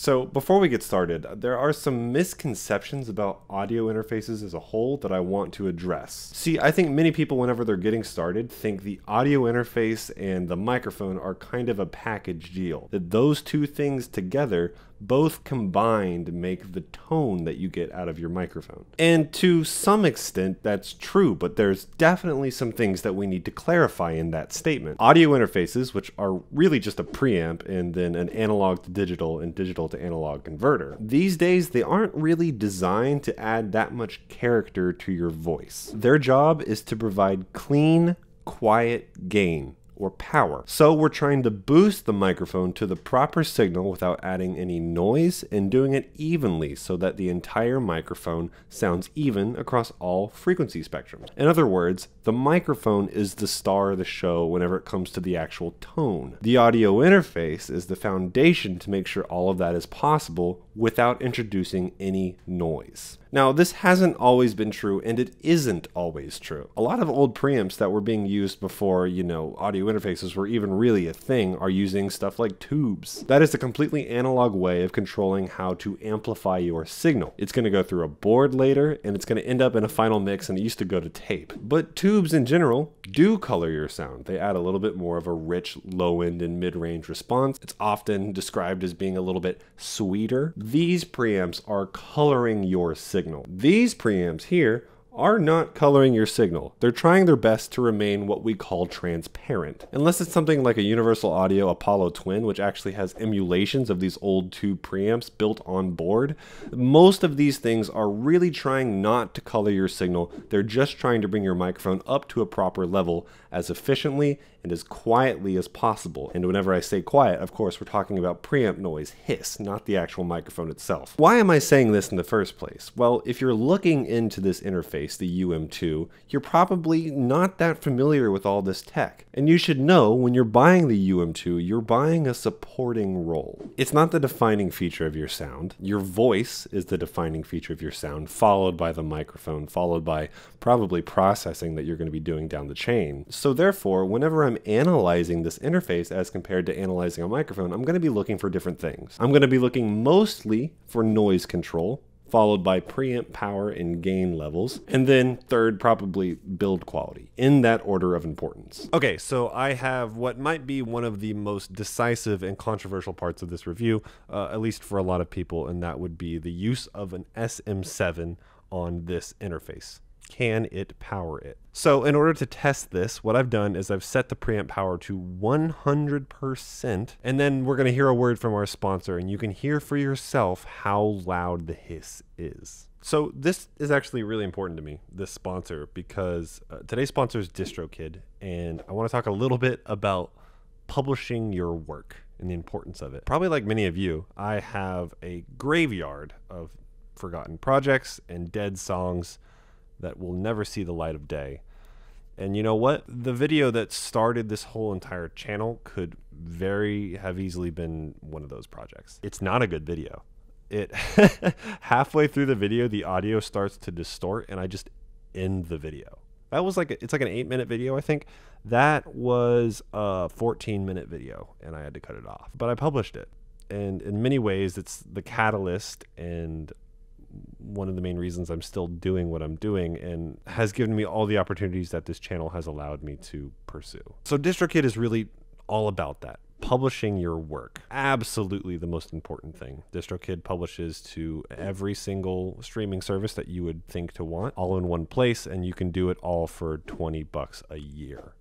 So, before we get started, there are some misconceptions about audio interfaces as a whole that I want to address. See, I think many people, whenever they're getting started, think the audio interface and the microphone are kind of a package deal. That those two things together both combined make the tone that you get out of your microphone. And to some extent, that's true, but there's definitely some things that we need to clarify in that statement. Audio interfaces, which are really just a preamp and then an analog to digital and digital to analog converter, these days they aren't really designed to add that much character to your voice. Their job is to provide clean, quiet gain or power. So we're trying to boost the microphone to the proper signal without adding any noise and doing it evenly so that the entire microphone sounds even across all frequency spectrums. In other words, the microphone is the star of the show whenever it comes to the actual tone. The audio interface is the foundation to make sure all of that is possible without introducing any noise. Now, this hasn't always been true, and it isn't always true. A lot of old preamps that were being used before, you know, audio interfaces were even really a thing are using stuff like tubes. That is a completely analog way of controlling how to amplify your signal. It's going to go through a board later, and it's going to end up in a final mix, and it used to go to tape. But tubes in general do color your sound. They add a little bit more of a rich low end and mid range response. It's often described as being a little bit sweeter. These preamps are coloring your signal. These preamps here are not coloring your signal. They're trying their best to remain what we call transparent. Unless it's something like a Universal Audio Apollo Twin, which actually has emulations of these old tube preamps built on board, most of these things are really trying not to color your signal. They're just trying to bring your microphone up to a proper level as efficiently and as quietly as possible. And whenever I say quiet, of course, we're talking about preamp noise, hiss, not the actual microphone itself. Why am I saying this in the first place? Well, if you're looking into this interface, the UM2, you're probably not that familiar with all this tech. And you should know when you're buying the UM2, you're buying a supporting role. It's not the defining feature of your sound. Your voice is the defining feature of your sound, followed by the microphone, followed by probably processing that you're going to be doing down the chain. So therefore, whenever I'm analyzing this interface as compared to analyzing a microphone, I'm going to be looking for different things. I'm going to be looking mostly for noise control, followed by preamp power and gain levels, and then third, probably build quality, in that order of importance. Okay, so I have what might be one of the most decisive and controversial parts of this review, uh, at least for a lot of people, and that would be the use of an SM7 on this interface can it power it? So in order to test this, what I've done is I've set the preamp power to 100%, and then we're going to hear a word from our sponsor, and you can hear for yourself how loud the hiss is. So this is actually really important to me, this sponsor, because uh, today's sponsor is DistroKid, and I want to talk a little bit about publishing your work and the importance of it. Probably like many of you, I have a graveyard of forgotten projects and dead songs that will never see the light of day. And you know what? The video that started this whole entire channel could very have easily been one of those projects. It's not a good video. It halfway through the video, the audio starts to distort, and I just end the video. That was like a, it's like an eight minute video, I think. That was a 14 minute video, and I had to cut it off. But I published it, and in many ways, it's the catalyst and one of the main reasons I'm still doing what I'm doing and has given me all the opportunities that this channel has allowed me to pursue. So DistroKid is really all about that. Publishing your work. Absolutely the most important thing. DistroKid publishes to every single streaming service that you would think to want, all in one place, and you can do it all for 20 bucks a year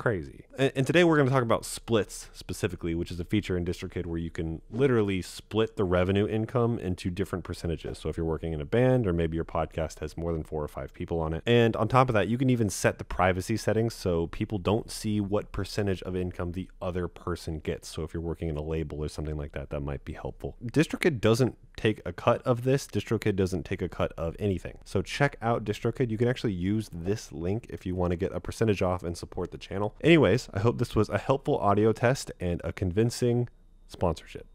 crazy. And, and today we're going to talk about splits specifically, which is a feature in DistroKid where you can literally split the revenue income into different percentages. So if you're working in a band or maybe your podcast has more than four or five people on it. And on top of that, you can even set the privacy settings so people don't see what percentage of income the other person gets. So if you're working in a label or something like that, that might be helpful. DistroKid doesn't take a cut of this. DistroKid doesn't take a cut of anything. So check out DistroKid. You can actually use this link if you want to get a percentage off and support the channel. Anyways, I hope this was a helpful audio test and a convincing sponsorship.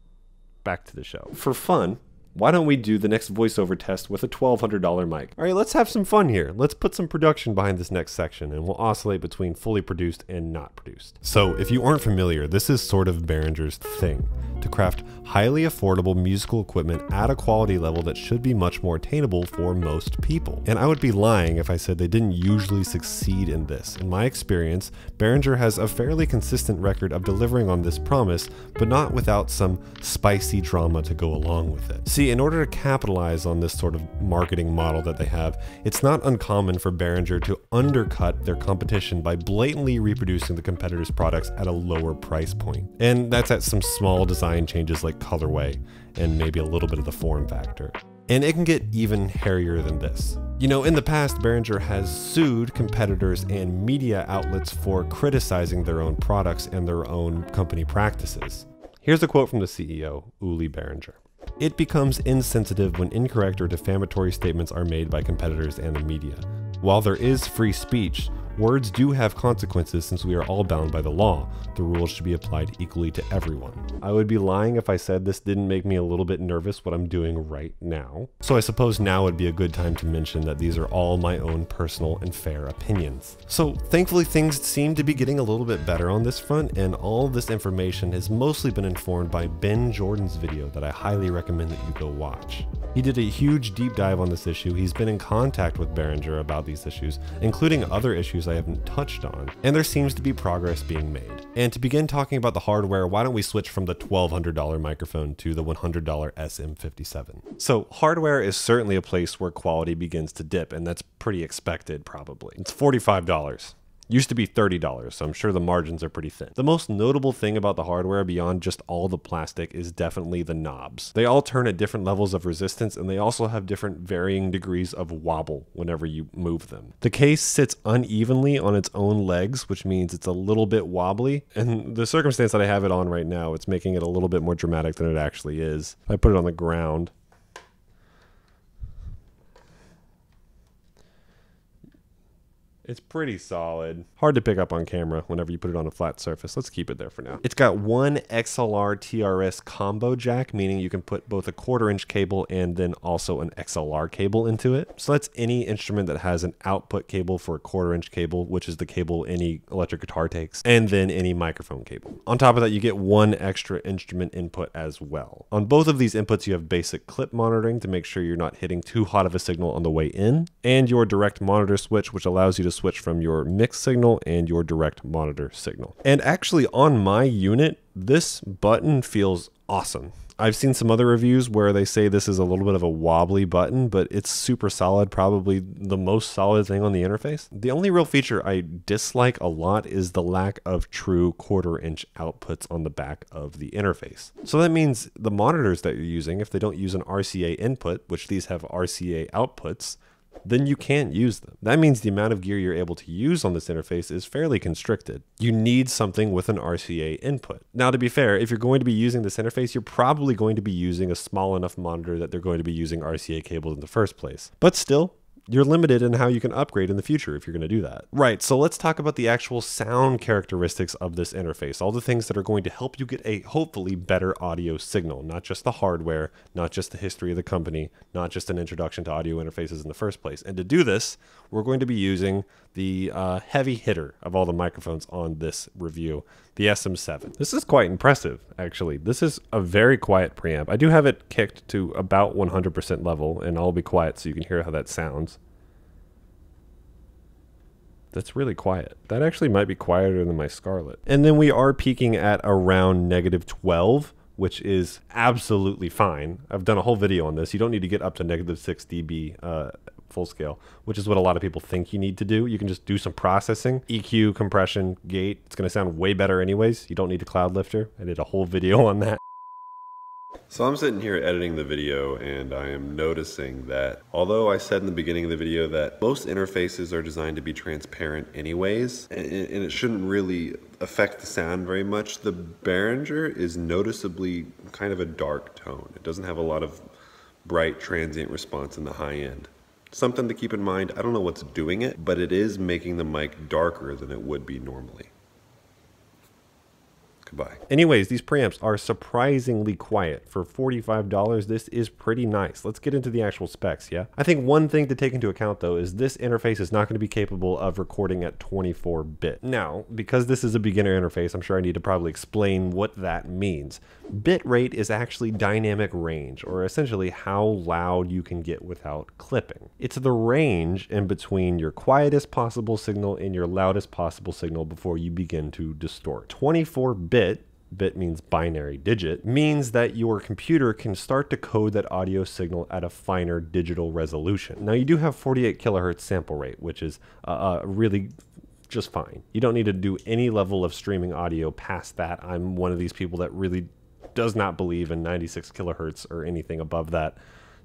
Back to the show. For fun, why don't we do the next voiceover test with a $1,200 mic? All right, let's have some fun here. Let's put some production behind this next section and we'll oscillate between fully produced and not produced. So if you aren't familiar, this is sort of Behringer's thing to craft highly affordable musical equipment at a quality level that should be much more attainable for most people. And I would be lying if I said they didn't usually succeed in this. In my experience, Behringer has a fairly consistent record of delivering on this promise, but not without some spicy drama to go along with it. See, in order to capitalize on this sort of marketing model that they have, it's not uncommon for Behringer to undercut their competition by blatantly reproducing the competitor's products at a lower price point. And that's at some small design changes like colorway and maybe a little bit of the form factor. And it can get even hairier than this. You know, in the past, Behringer has sued competitors and media outlets for criticizing their own products and their own company practices. Here's a quote from the CEO, Uli Behringer. It becomes insensitive when incorrect or defamatory statements are made by competitors and the media. While there is free speech, Words do have consequences since we are all bound by the law. The rules should be applied equally to everyone. I would be lying if I said this didn't make me a little bit nervous what I'm doing right now. So I suppose now would be a good time to mention that these are all my own personal and fair opinions. So thankfully things seem to be getting a little bit better on this front and all this information has mostly been informed by Ben Jordan's video that I highly recommend that you go watch. He did a huge deep dive on this issue. He's been in contact with Behringer about these issues, including other issues I haven't touched on, and there seems to be progress being made. And to begin talking about the hardware, why don't we switch from the $1,200 microphone to the $100 SM57? So hardware is certainly a place where quality begins to dip, and that's pretty expected probably. It's $45. Used to be $30, so I'm sure the margins are pretty thin. The most notable thing about the hardware beyond just all the plastic is definitely the knobs. They all turn at different levels of resistance and they also have different varying degrees of wobble whenever you move them. The case sits unevenly on its own legs, which means it's a little bit wobbly. And the circumstance that I have it on right now, it's making it a little bit more dramatic than it actually is. I put it on the ground. It's pretty solid. Hard to pick up on camera whenever you put it on a flat surface. Let's keep it there for now. It's got one XLR TRS combo jack, meaning you can put both a quarter inch cable and then also an XLR cable into it. So that's any instrument that has an output cable for a quarter inch cable, which is the cable any electric guitar takes, and then any microphone cable. On top of that, you get one extra instrument input as well. On both of these inputs, you have basic clip monitoring to make sure you're not hitting too hot of a signal on the way in, and your direct monitor switch, which allows you to switch from your mix signal and your direct monitor signal. And actually on my unit, this button feels awesome. I've seen some other reviews where they say this is a little bit of a wobbly button, but it's super solid, probably the most solid thing on the interface. The only real feature I dislike a lot is the lack of true quarter inch outputs on the back of the interface. So that means the monitors that you're using, if they don't use an RCA input, which these have RCA outputs, then you can't use them. That means the amount of gear you're able to use on this interface is fairly constricted. You need something with an RCA input. Now, to be fair, if you're going to be using this interface, you're probably going to be using a small enough monitor that they're going to be using RCA cables in the first place. But still, you're limited in how you can upgrade in the future if you're going to do that. Right, so let's talk about the actual sound characteristics of this interface, all the things that are going to help you get a hopefully better audio signal, not just the hardware, not just the history of the company, not just an introduction to audio interfaces in the first place. And to do this, we're going to be using the uh, heavy hitter of all the microphones on this review, the SM7. This is quite impressive, actually. This is a very quiet preamp. I do have it kicked to about 100% level, and I'll be quiet so you can hear how that sounds. That's really quiet. That actually might be quieter than my Scarlett. And then we are peaking at around negative 12, which is absolutely fine. I've done a whole video on this. You don't need to get up to negative 6 dB uh, full scale, which is what a lot of people think you need to do. You can just do some processing, EQ, compression, gate. It's going to sound way better anyways. You don't need a Cloudlifter. I did a whole video on that. So I'm sitting here editing the video and I am noticing that although I said in the beginning of the video that most interfaces are designed to be transparent anyways and, and it shouldn't really affect the sound very much, the Behringer is noticeably kind of a dark tone. It doesn't have a lot of bright transient response in the high end. Something to keep in mind, I don't know what's doing it, but it is making the mic darker than it would be normally. Goodbye. Anyways, these preamps are surprisingly quiet. For $45, this is pretty nice. Let's get into the actual specs, yeah? I think one thing to take into account though is this interface is not going to be capable of recording at 24-bit. Now, because this is a beginner interface, I'm sure I need to probably explain what that means. Bitrate is actually dynamic range, or essentially how loud you can get without clipping. It's the range in between your quietest possible signal and your loudest possible signal before you begin to distort. 24-bit bit, bit means binary digit, means that your computer can start to code that audio signal at a finer digital resolution. Now you do have 48 kilohertz sample rate, which is uh, uh, really just fine. You don't need to do any level of streaming audio past that. I'm one of these people that really does not believe in 96 kilohertz or anything above that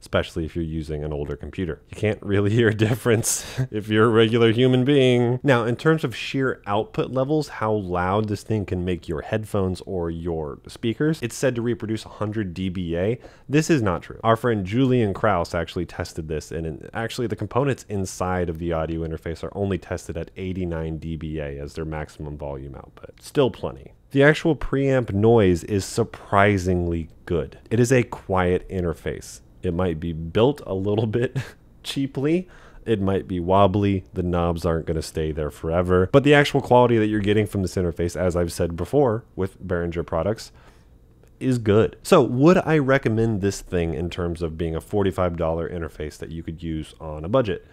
especially if you're using an older computer. You can't really hear a difference if you're a regular human being. Now, in terms of sheer output levels, how loud this thing can make your headphones or your speakers, it's said to reproduce 100 dBA. This is not true. Our friend Julian Krause actually tested this, and actually the components inside of the audio interface are only tested at 89 dBA as their maximum volume output. Still plenty. The actual preamp noise is surprisingly good. It is a quiet interface. It might be built a little bit cheaply. It might be wobbly. The knobs aren't going to stay there forever. But the actual quality that you're getting from this interface, as I've said before with Behringer products, is good. So, would I recommend this thing in terms of being a $45 interface that you could use on a budget?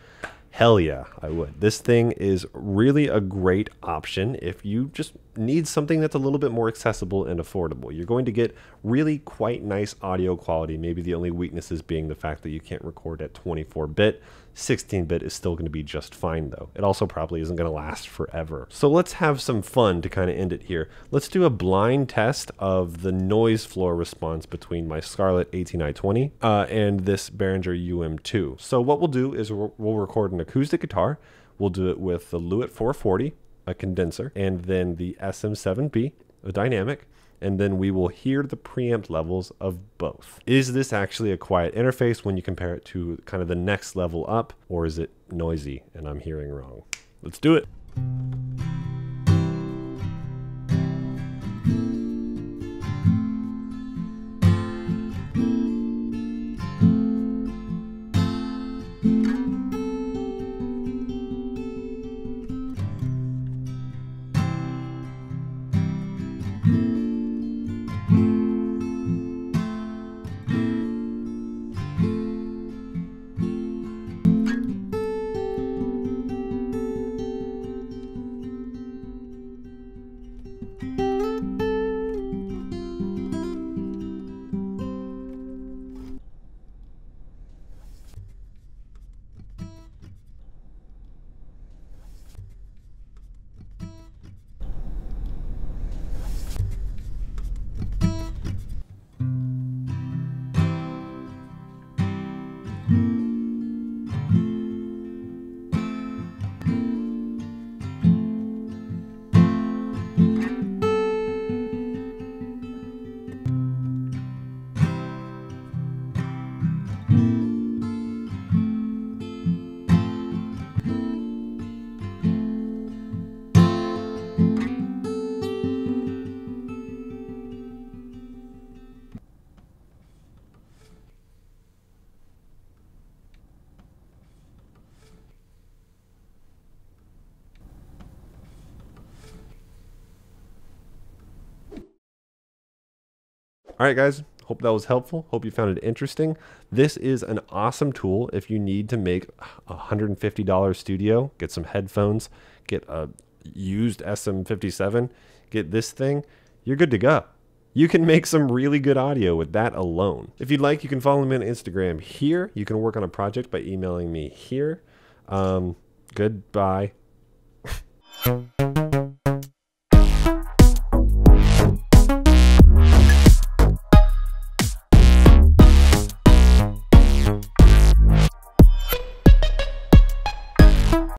Hell yeah, I would. This thing is really a great option if you just need something that's a little bit more accessible and affordable. You're going to get really quite nice audio quality. Maybe the only weaknesses being the fact that you can't record at 24 bit. 16 bit is still going to be just fine though. It also probably isn't going to last forever. So let's have some fun to kind of end it here. Let's do a blind test of the noise floor response between my Scarlett 18i20 uh, and this Behringer UM2. So what we'll do is we'll, we'll record an acoustic guitar. We'll do it with the Lewitt 440 a condenser, and then the SM7B, a dynamic, and then we will hear the preamp levels of both. Is this actually a quiet interface when you compare it to kind of the next level up, or is it noisy and I'm hearing wrong? Let's do it. All right, guys. Hope that was helpful. Hope you found it interesting. This is an awesome tool if you need to make a $150 studio, get some headphones, get a used SM57, get this thing, you're good to go. You can make some really good audio with that alone. If you'd like, you can follow me on Instagram here. You can work on a project by emailing me here. Um, goodbye.